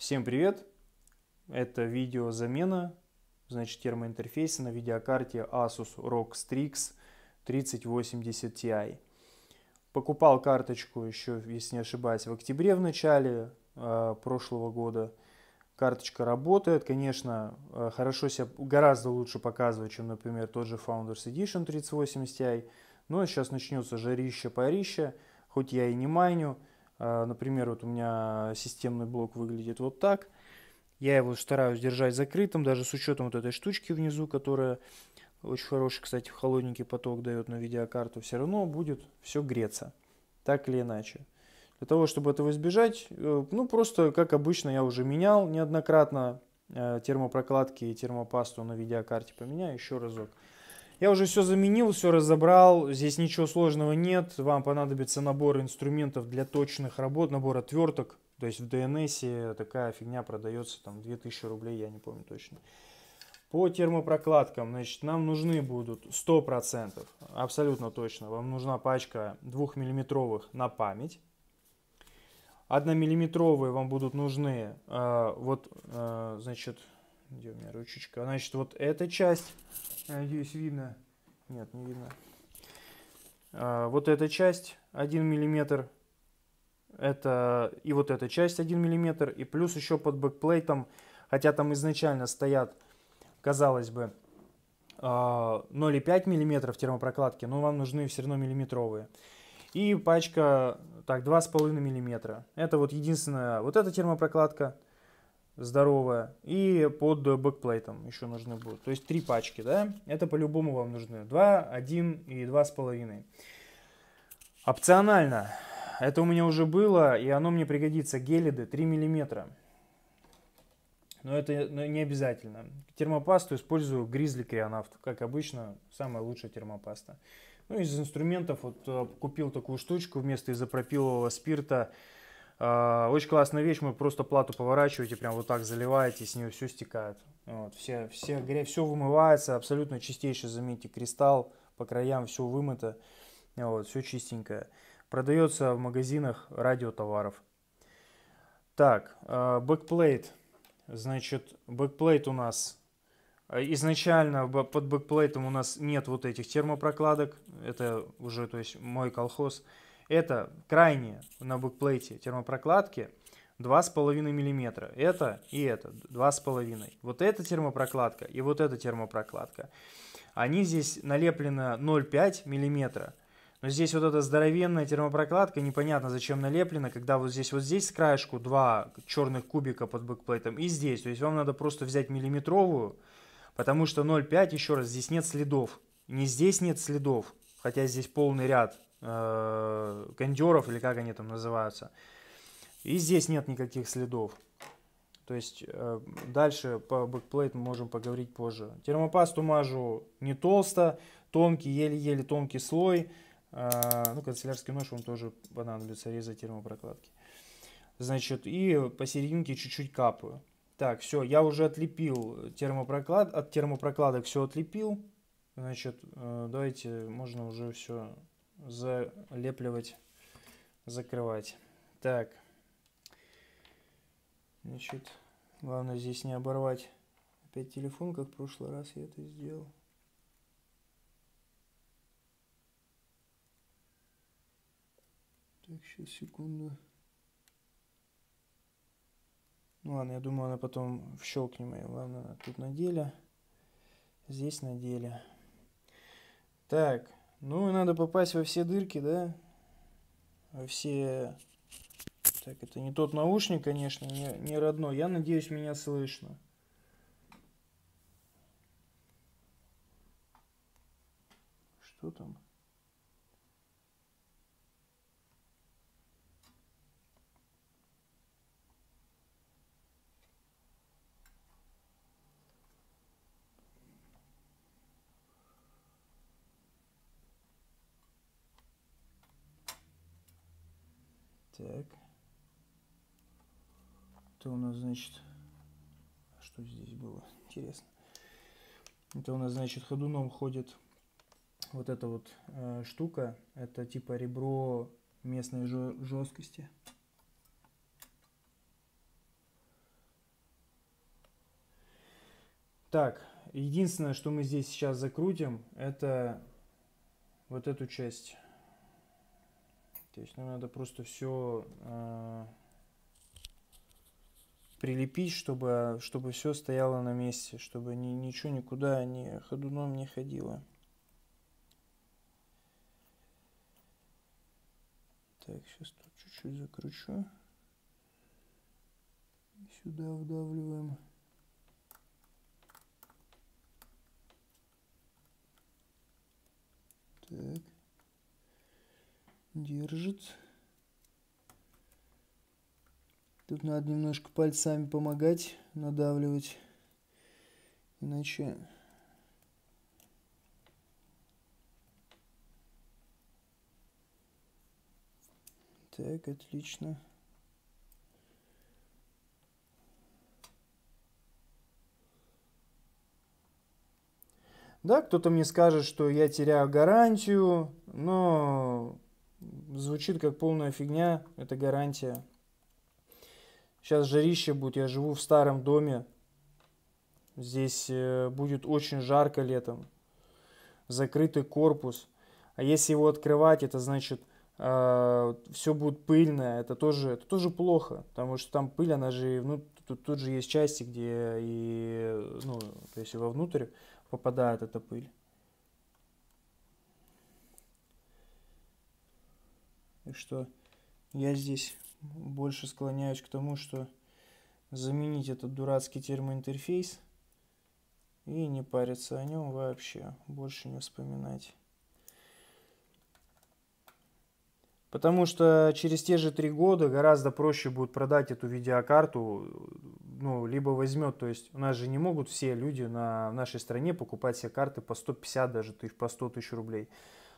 Всем привет! Это видео замена значит, термоинтерфейса на видеокарте Asus ROG Strix 3080 Ti. Покупал карточку еще, если не ошибаюсь, в октябре в начале э, прошлого года. Карточка работает, конечно, э, хорошо себя гораздо лучше показывает, чем, например, тот же Founders Edition 3080 Ti. Но сейчас начнется жарище-парище, хоть я и не майню, например, вот у меня системный блок выглядит вот так. Я его стараюсь держать закрытым, даже с учетом вот этой штучки внизу, которая очень хороший, кстати, холодненький поток дает на видеокарту. Все равно будет все греться, так или иначе. Для того, чтобы этого избежать, э, ну просто, как обычно, я уже менял неоднократно э, термопрокладки и термопасту на видеокарте. Поменяю еще разок. Я уже все заменил, все разобрал, здесь ничего сложного нет. Вам понадобится набор инструментов для точных работ, набор отверток. То есть в DNS такая фигня продается, там 2000 рублей, я не помню точно. По термопрокладкам, значит, нам нужны будут 100%, абсолютно точно. Вам нужна пачка 2 миллиметровых на память. 1 миллиметровые вам будут нужны, э, вот, э, значит, где у меня ручечка? Значит, вот эта часть, надеюсь, видно. Нет, не видно. А, вот эта часть 1 миллиметр. Это и вот эта часть 1 миллиметр. И плюс еще под бэкплейтом, хотя там изначально стоят, казалось бы, 0,5 а, миллиметров термопрокладки, но вам нужны все равно миллиметровые. И пачка, так, 2,5 миллиметра. Это вот единственная, вот эта термопрокладка – здоровая. И под бэкплейтом еще нужны будут. То есть три пачки, да? Это по-любому вам нужны. два, один и два с половиной. Опционально. Это у меня уже было, и оно мне пригодится. Гелиды 3 миллиметра. Но это не обязательно. Термопасту использую Grizzly Creonaft. Как обычно, самая лучшая термопаста. Ну, из инструментов вот э, купил такую штучку вместо изопропилового спирта очень классная вещь, мы просто плату поворачиваете, прям вот так заливаете, с нее все стекает. Вот, все, все, все вымывается, абсолютно чистейший, заметьте, кристалл, по краям все вымыто, вот, все чистенькое. Продается в магазинах радиотоваров. Так, а, backplate. Значит, backplate у нас а, изначально под backplate ом у нас нет вот этих термопрокладок. Это уже, то есть, мой колхоз. Это крайние на бэкплейте термопрокладки 2,5 мм. Это и это 2,5. Вот эта термопрокладка и вот эта термопрокладка. Они здесь налеплены 0,5 мм. Но здесь вот эта здоровенная термопрокладка, непонятно зачем налеплена, когда вот здесь вот здесь с краешку два черных кубика под бэкплейтом и здесь. То есть вам надо просто взять миллиметровую, потому что 0,5, еще раз, здесь нет следов. Не здесь нет следов, хотя здесь полный ряд э, кондеров, или как они там называются. И здесь нет никаких следов. То есть э, дальше по backplate мы можем поговорить позже. Термопасту мажу не толсто, тонкий, еле-еле тонкий слой. Э, ну, канцелярский нож вам тоже понадобится резать термопрокладки. Значит, и посерединке чуть-чуть капаю. Так, все, я уже отлепил термопроклад, от термопрокладок все отлепил. Значит, э, давайте, можно уже все залепливать, закрывать. Так. Значит, главное здесь не оборвать опять телефон, как в прошлый раз я это сделал. Так, сейчас, секунду. Ну ладно, я думаю, она потом вщелкнем ее. Ладно, тут на деле. Здесь на деле. Так, ну, надо попасть во все дырки, да? Во все... Так, это не тот наушник, конечно, не, не родной. Я надеюсь, меня слышно. Что там? Так. Это у нас, значит, а что здесь было? Интересно. Это у нас, значит, ходуном ходит вот эта вот э, штука. Это типа ребро местной жесткости. Так, единственное, что мы здесь сейчас закрутим, это вот эту часть то нам надо просто все э, а, прилепить, чтобы, чтобы все стояло на месте, чтобы ни, ничего никуда ни ходуном не ходило. Так, сейчас тут чуть-чуть закручу. Сюда вдавливаем. Так. Держит. Тут надо немножко пальцами помогать, надавливать. Иначе Так, отлично. Да, кто-то мне скажет, что я теряю гарантию, но звучит как полная фигня, это гарантия. Сейчас жарище будет, я живу в старом доме, здесь э, будет очень жарко летом, закрытый корпус. А если его открывать, это значит э, все будет пыльное, это тоже, это тоже плохо, потому что там пыль, она же, ну, тут, тут же есть части, где и, ну, то есть вовнутрь попадает эта пыль. И что я здесь больше склоняюсь к тому, что заменить этот дурацкий термоинтерфейс и не париться о нем вообще, больше не вспоминать. Потому что через те же три года гораздо проще будет продать эту видеокарту, ну, либо возьмет, то есть у нас же не могут все люди на нашей стране покупать себе карты по 150 даже, тысяч, по 100 тысяч рублей.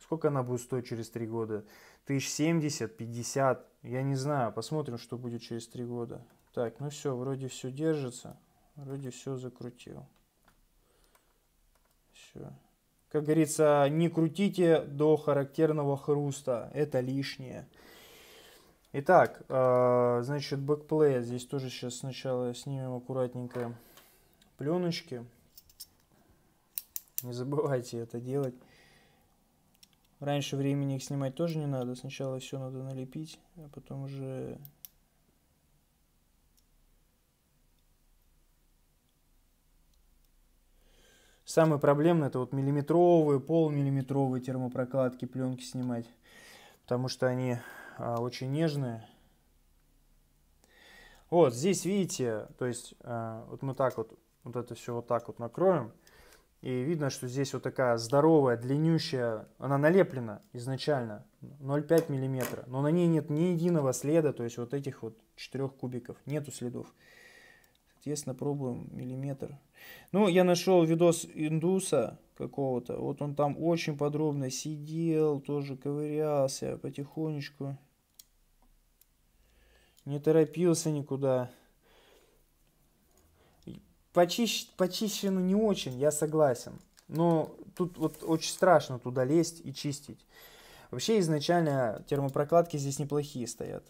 Сколько она будет стоить через три года? Тысяч 70, 50, я не знаю, посмотрим, что будет через три года. Так, ну все, вроде все держится, вроде все закрутил. Все. Как говорится, не крутите до характерного хруста, это лишнее. Итак, э, значит, бэкплей. Здесь тоже сейчас сначала снимем аккуратненько пленочки. Не забывайте это делать. Раньше времени их снимать тоже не надо. Сначала все надо налепить, а потом уже Самое проблемное это вот миллиметровые, полмиллиметровые термопрокладки пленки снимать, потому что они а, очень нежные. Вот здесь видите, то есть а, вот мы так вот, вот это все вот так вот накроем. И видно, что здесь вот такая здоровая, длиннющая, она налеплена изначально 0,5 миллиметра, но на ней нет ни единого следа, то есть вот этих вот четырех кубиков, нету следов. Соответственно, пробуем миллиметр. Ну, я нашел видос индуса какого-то. Вот он там очень подробно сидел, тоже ковырялся потихонечку. Не торопился никуда. Почищ... Почищено не очень, я согласен. Но тут вот очень страшно туда лезть и чистить. Вообще изначально термопрокладки здесь неплохие стоят.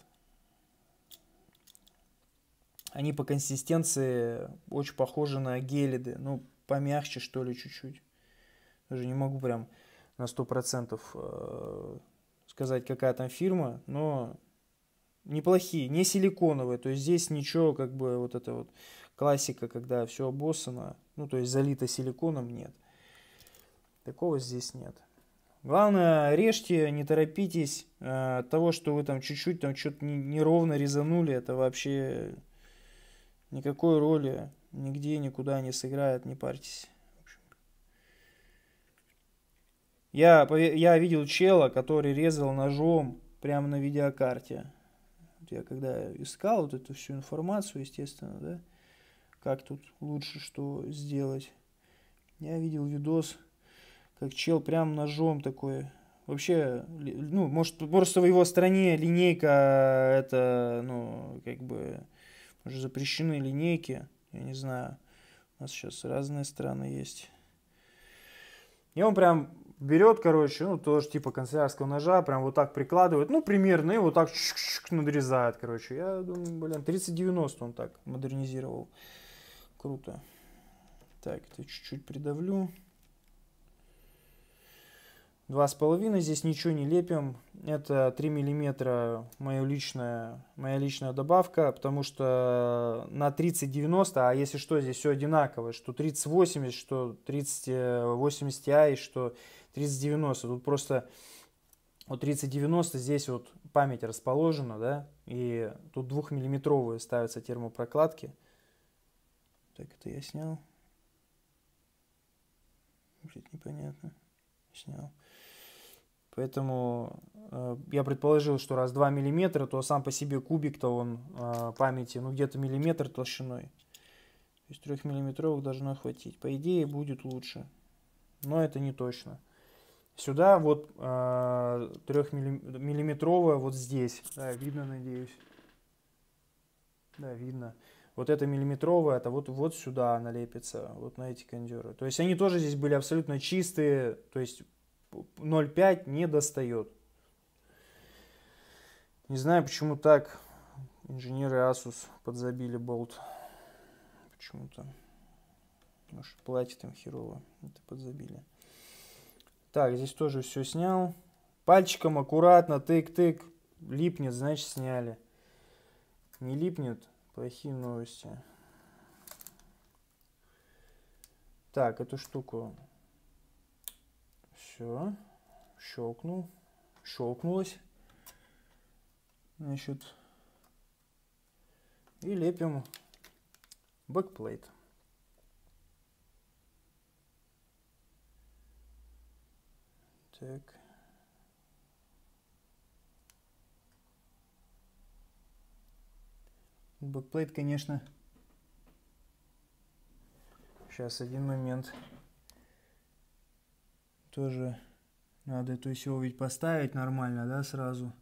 Они по консистенции очень похожи на гелиды. Ну, помягче, что ли, чуть-чуть. Даже не могу прям на 100% э, сказать, какая там фирма, но неплохие, не силиконовые. То есть здесь ничего, как бы, вот это вот классика, когда все обоссано, ну, то есть залито силиконом, нет. Такого здесь нет. Главное, режьте, не торопитесь. Э, от того, что вы там чуть-чуть там что-то неровно резанули, это вообще никакой роли нигде, никуда не сыграет, не парьтесь. Я, я видел чела, который резал ножом прямо на видеокарте. Я когда искал вот эту всю информацию, естественно, да, как тут лучше что сделать, я видел видос, как чел прям ножом такой. Вообще, ну, может, просто в его стране линейка это, ну, как бы, уже запрещены линейки, я не знаю. У нас сейчас разные страны есть. И он прям берет, короче, ну, тоже типа канцелярского ножа, прям вот так прикладывает, ну, примерно, и вот так надрезает, короче. Я думаю, блин, 3090 он так модернизировал. Круто. Так, это чуть-чуть придавлю. Два с половиной, здесь ничего не лепим. Это 3 миллиметра моя личная, моя личная добавка, потому что на 30-90, а если что, здесь все одинаково, что 30-80, что 30-80 Ti, что 30-90. Тут просто вот 30-90 здесь вот память расположена, да, и тут двухмиллиметровые ставятся термопрокладки. Так, это я снял. Блин, непонятно. Снял. Поэтому э, я предположил, что раз 2 миллиметра, то сам по себе кубик-то он э, памяти, ну где-то миллиметр толщиной. То есть 3 миллиметровых должно хватить. По идее будет лучше. Но это не точно. Сюда вот э, 3 миллиметровая вот здесь. Да, видно, надеюсь. Да, видно. Вот эта миллиметровая, это вот, вот сюда она лепится, вот на эти кондеры. То есть они тоже здесь были абсолютно чистые, то есть 0,5 не достает. Не знаю, почему так. Инженеры Asus подзабили болт. Почему-то. Может, платит им херово. Это подзабили. Так, здесь тоже все снял. Пальчиком аккуратно, тык-тык. Липнет, значит, сняли. Не липнет, плохие новости. Так, эту штуку все. Щелкнул. Щелкнулось. Значит. И лепим backplate. Так. Backplate, конечно. Сейчас один момент тоже надо эту всего ведь поставить нормально, да, сразу.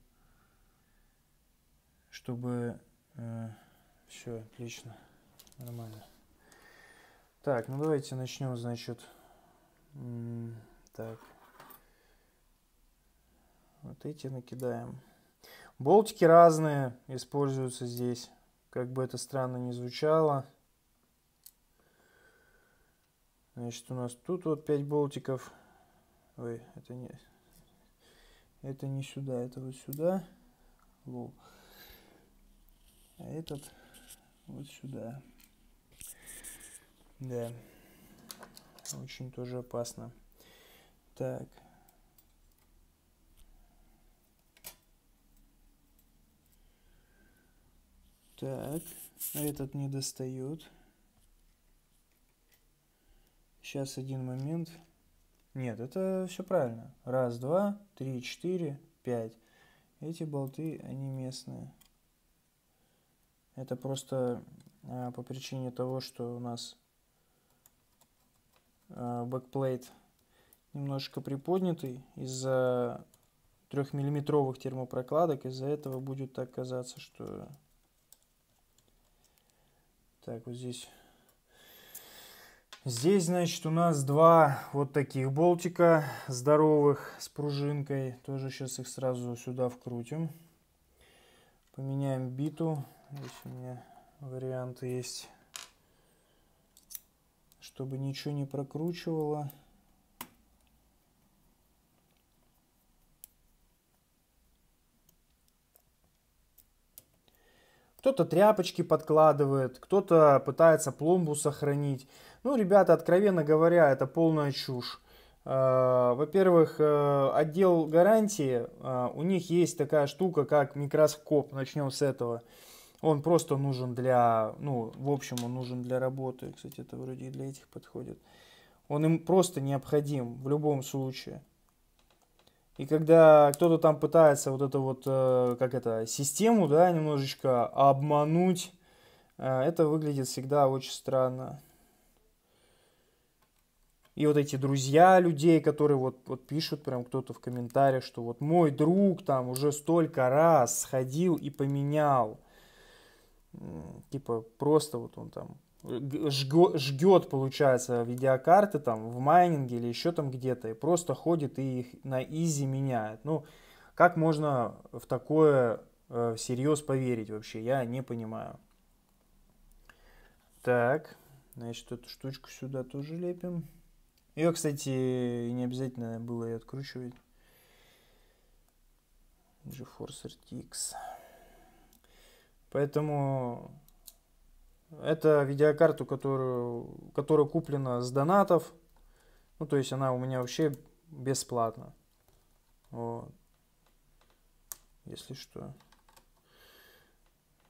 Чтобы э, все отлично, нормально. Так, ну давайте начнем, значит. Так. Вот эти накидаем. Болтики разные используются здесь. Как бы это странно ни звучало. Значит, у нас тут вот 5 болтиков. Ой, это не... Это не сюда, это вот сюда. Лол. А этот вот сюда. Да. Очень тоже опасно. Так. Так. Этот не достает. Сейчас один момент. Нет, это все правильно. Раз, два, три, четыре, пять. Эти болты, они местные. Это просто а, по причине того, что у нас а, backplate немножко приподнятый из-за трехмиллиметровых термопрокладок. Из-за этого будет так казаться, что... Так, вот здесь Здесь, значит, у нас два вот таких болтика здоровых с пружинкой. Тоже сейчас их сразу сюда вкрутим. Поменяем биту. Здесь у меня варианты есть, чтобы ничего не прокручивало. Кто-то тряпочки подкладывает, кто-то пытается пломбу сохранить. Ну, ребята, откровенно говоря, это полная чушь. Э, во-первых, э, отдел гарантии, э, у них есть такая штука, как микроскоп. Начнем с этого. Он просто нужен для, ну, в общем, он нужен для работы. Кстати, это вроде и для этих подходит. Он им просто необходим в любом случае. И когда кто-то там пытается вот эту вот, как это, систему, да, немножечко обмануть, это выглядит всегда очень странно. И вот эти друзья людей, которые вот, вот пишут прям кто-то в комментариях, что вот мой друг там уже столько раз сходил и поменял. Типа просто вот он там жгет, получается, видеокарты там в майнинге или еще там где-то, и просто ходит и их на изи меняет. Ну, как можно в такое э, всерьез поверить вообще, я не понимаю. Так, Значит, эту штучку сюда тоже лепим. Ее, кстати, не обязательно было и откручивать. GeForce RTX. Поэтому это видеокарту, которую, которая куплена с донатов. Ну, то есть она у меня вообще бесплатно. Вот. Если что.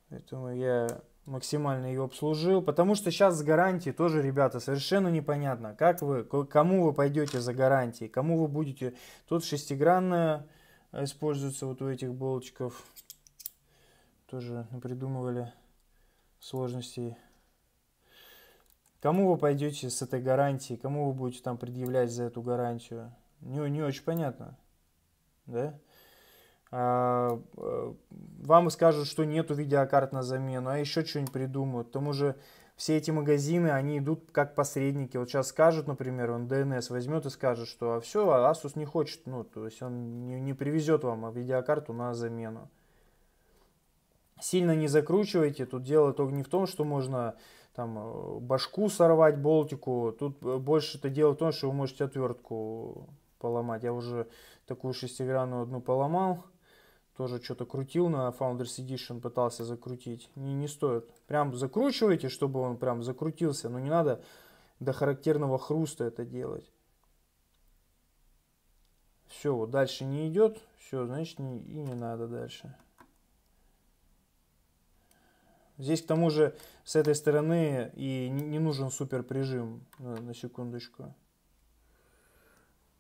Поэтому я максимально ее обслужил. Потому что сейчас с гарантией тоже, ребята, совершенно непонятно, как вы, кому вы пойдете за гарантией, кому вы будете. Тут шестигранная используется вот у этих болтиков. Тоже придумывали сложностей. Кому вы пойдете с этой гарантией, кому вы будете там предъявлять за эту гарантию? Не, не очень понятно. Да? А, э, вам скажут, что нету видеокарт на замену, а еще что-нибудь придумают. К тому же все эти магазины, они идут как посредники. Вот сейчас скажут, например, он DNS возьмет и скажет, что а все, Asus не хочет, ну, то есть он не, не привезет вам видеокарту на замену. Сильно не закручивайте, тут дело только не в том, что можно там э, башку сорвать, болтику. Тут э, больше это дело в том, что вы можете отвертку поломать. Я уже такую шестигранную одну поломал тоже что-то крутил на Founders Edition, пытался закрутить. Не, не стоит. Прям закручивайте, чтобы он прям закрутился, но не надо до характерного хруста это делать. Все, вот дальше не идет, все, значит не, и не надо дальше. Здесь к тому же с этой стороны и не нужен супер прижим, на, на секундочку.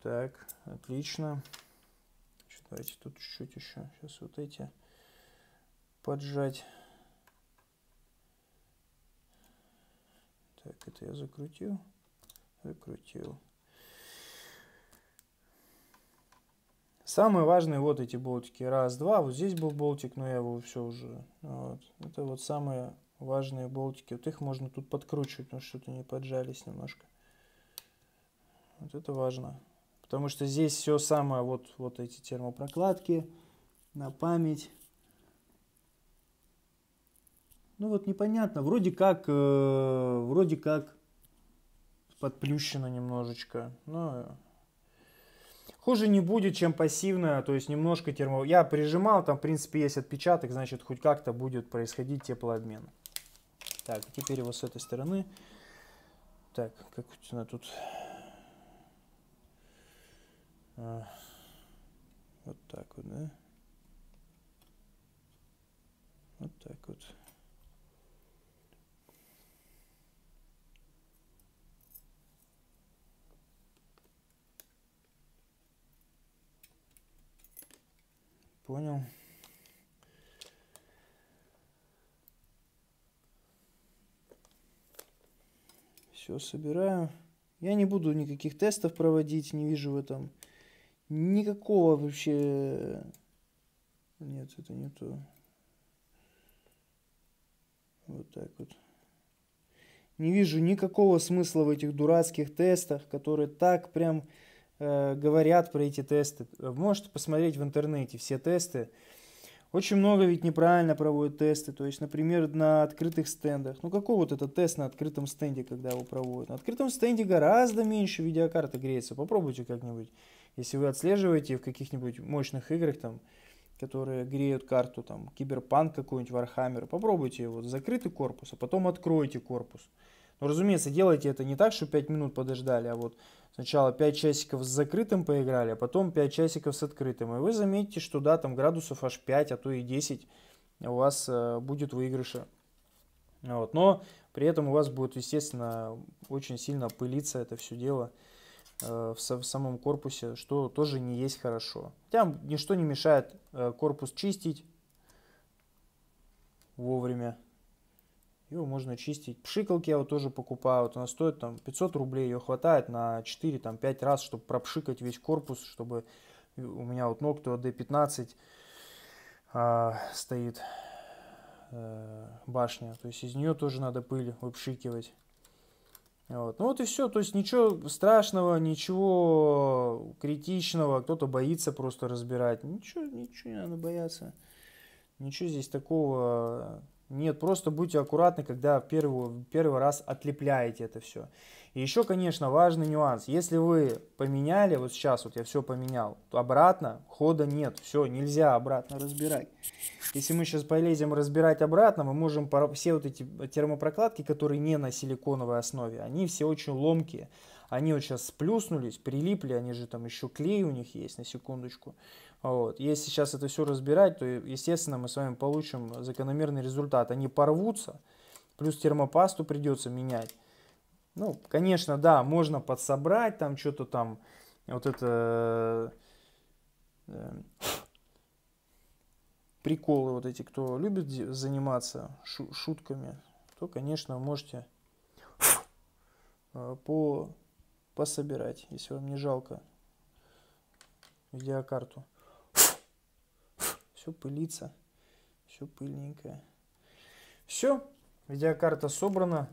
Так, отлично. Давайте тут чуть-чуть еще. Сейчас вот эти поджать. Так, это я закрутил. Закрутил. Самые важные вот эти болтики. Раз, два. Вот здесь был болтик, но я его все уже. Вот. Это вот самые важные болтики. Вот их можно тут подкручивать, но что-то не поджались немножко. Вот это важно. Потому что здесь все самое, вот, вот эти термопрокладки на память. Ну вот непонятно, вроде как, э, вроде как подплющено немножечко, но хуже не будет, чем пассивная, то есть немножко термо... Я прижимал, там в принципе есть отпечаток, значит хоть как-то будет происходить теплообмен. Так, теперь его с этой стороны. Так, как у нас тут а, вот так вот, да? Вот так вот. Понял. Все собираю. Я не буду никаких тестов проводить, не вижу в этом Никакого вообще... Нет, это не то. Вот так вот. Не вижу никакого смысла в этих дурацких тестах, которые так прям говорят про эти тесты. Можете посмотреть в интернете все тесты. Очень много ведь неправильно проводят тесты. То есть, например, на открытых стендах. Ну, какой вот этот тест на открытом стенде, когда его проводят? На открытом стенде гораздо меньше видеокарта греется. Попробуйте как-нибудь. Если вы отслеживаете в каких-нибудь мощных играх, там, которые греют карту, там, Киберпанк какой-нибудь, Warhammer, попробуйте вот закрытый корпус, а потом откройте корпус. Но, разумеется, делайте это не так, что 5 минут подождали, а вот сначала 5 часиков с закрытым поиграли, а потом 5 часиков с открытым. И вы заметите, что да, там градусов аж 5, а то и 10 у вас э, будет выигрыша. Вот. Но при этом у вас будет, естественно, очень сильно пылиться это все дело. Э, в, в самом корпусе, что тоже не есть хорошо. Хотя ничто не мешает э, корпус чистить вовремя. Его можно чистить. Пшикалки я вот тоже покупаю. Вот она стоит там 500 рублей. Ее хватает на 4-5 раз, чтобы пропшикать весь корпус, чтобы у меня вот Noctua D15 а, стоит а, башня. То есть из нее тоже надо пыль выпшикивать. Вот. Ну вот и все, то есть ничего страшного, ничего критичного, кто-то боится просто разбирать. Ничего, ничего не надо бояться. Ничего здесь такого Нет, просто будьте аккуратны, когда первый, первый раз отлепляете это все. И еще, конечно, важный нюанс. Если вы поменяли, вот сейчас вот я все поменял, то обратно хода нет. Все, нельзя обратно разбирать. Если мы сейчас полезем разбирать обратно, мы можем все вот эти термопрокладки, которые не на силиконовой основе, они все очень ломкие. Они вот сейчас сплюснулись, прилипли, они же там еще клей у них есть, на секундочку. Вот. Если сейчас это все разбирать, то, естественно, мы с вами получим закономерный результат. Они порвутся, плюс термопасту придется менять. Ну, конечно, да, можно подсобрать там что-то там, вот это э, приколы вот эти, кто любит заниматься шутками, то, конечно, можете э, по пособирать, если вам не жалко видеокарту. Все пылится, все пыльненькое. Все, видеокарта собрана,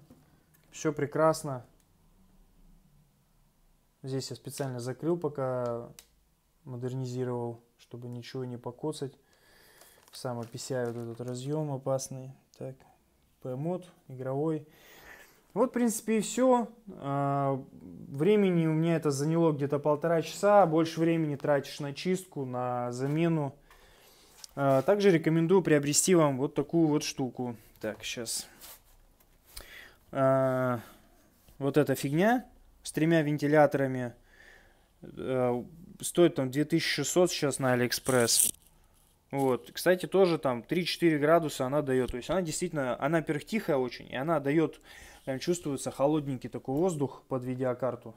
все прекрасно. Здесь я специально закрыл, пока модернизировал, чтобы ничего не покоцать. Сам описяю вот этот разъем опасный. Так, P-мод, игровой. Вот, в принципе, и все. А, времени у меня это заняло где-то полтора часа. Больше времени тратишь на чистку, на замену. А, также рекомендую приобрести вам вот такую вот штуку. Так, сейчас. А, вот эта фигня с тремя вентиляторами. Стоит там 2600 сейчас на Алиэкспресс. Вот. Кстати, тоже там 3-4 градуса она дает. То есть она действительно, она, во-первых, тихая очень, и она дает Прям чувствуется холодненький такой воздух под видеокарту.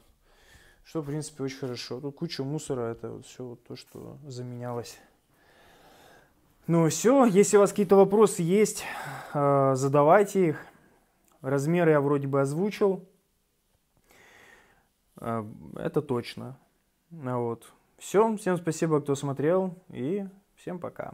Что, в принципе, очень хорошо. Тут куча мусора, это вот все вот то, что заменялось. Ну все, если у вас какие-то вопросы есть, э, задавайте их. Размеры я вроде бы озвучил. Э, это точно. Вот. Все, всем спасибо, кто смотрел, и всем пока.